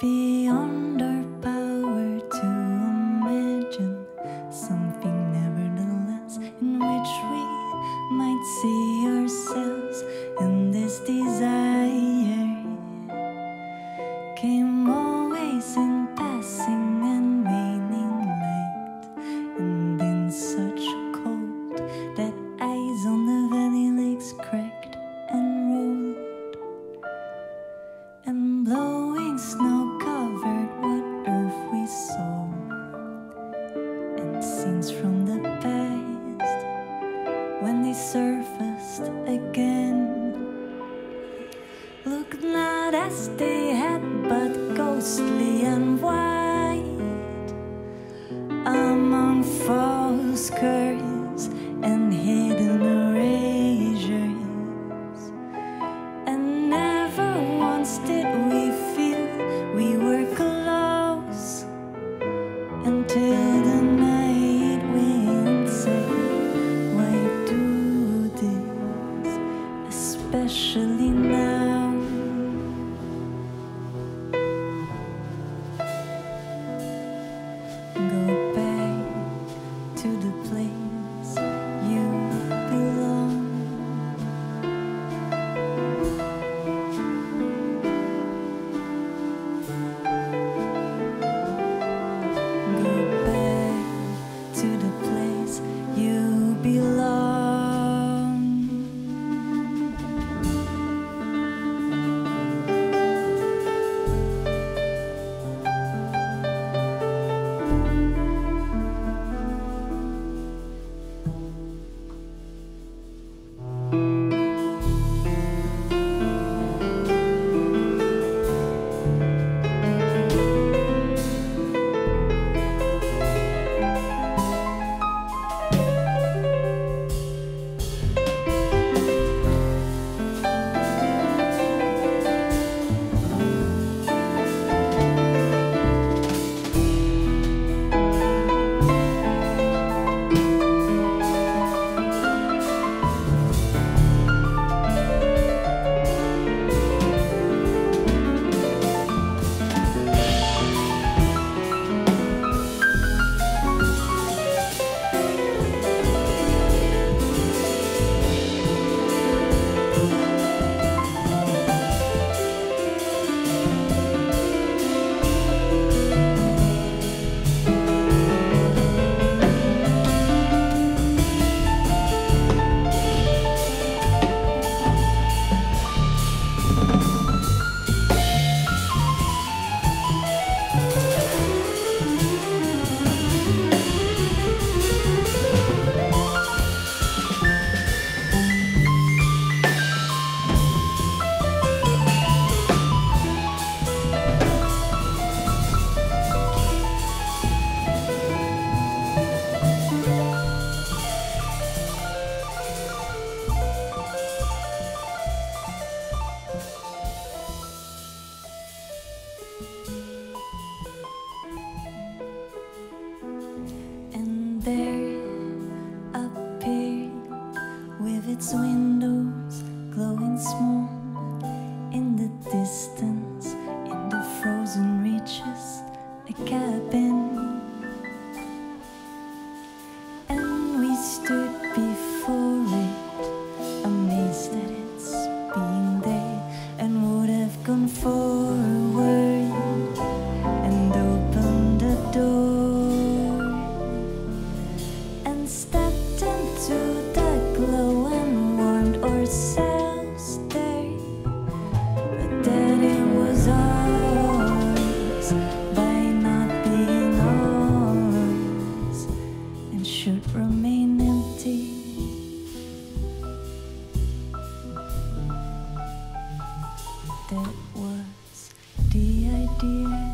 beyond our Look not as they had, but ghostly and white among false curves and hidden erasures. And never once did we feel we were close until. its windows glowing small in the distance, in the frozen reaches, a cat. that was the idea.